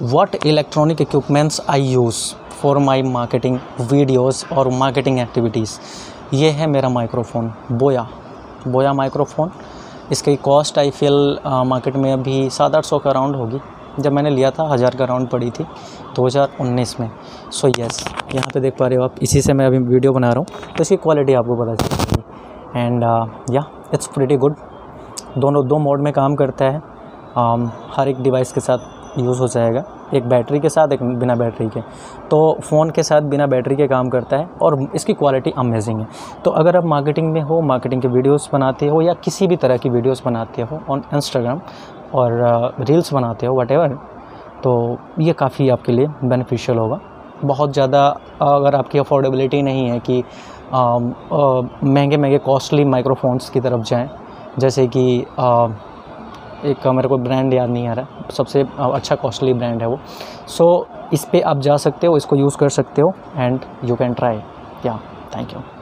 what electronic equipments I use for my marketing videos और marketing activities. ये है मेरा माइक्रोफ़ोन बोया बोया माइक्रोफ़ोन इसकी कॉस्ट आई फील मार्केट में अभी सात आठ सौ का राउंड होगी। जब मैंने लिया था हज़ार का राउंड पड़ी थी 2019 में। सो so यस yes, यहाँ पे देख पा रहे हो आप इसी से मैं अभी वीडियो बना रहा हूँ। तो इसकी क्वालिटी आपको पता चलेगी एंड या इट्स प्रीटी गुड दोनों दो मोड में काम करता है। Um, हर एक डिवाइस के साथ यूज़ हो जाएगा। एक बैटरी के साथ, एक बिना बैटरी के। तो फ़ोन के साथ बिना बैटरी के काम करता है और इसकी क्वालिटी अमेजिंग है। तो अगर आप मार्केटिंग में हो, मार्केटिंग के वीडियोस बनाते हो या किसी भी तरह की वीडियोस बनाते हो ऑन इंस्टाग्राम और रील्स बनाते हो वट तो ये काफ़ी आपके लिए बेनिफिशियल होगा। बहुत ज़्यादा अगर आपकी अफोर्डेबिलिटी नहीं है कि महँगे महँगे कॉस्टली माइक्रोफोन्स की तरफ़ जाएँ, जैसे कि एक मेरे को ब्रांड याद नहीं आ रहा। सबसे अच्छा कॉस्टली ब्रांड है वो। सो so, इस पर आप जा सकते हो इसको यूज़ कर सकते हो एंड यू कैन ट्राई या थैंक यू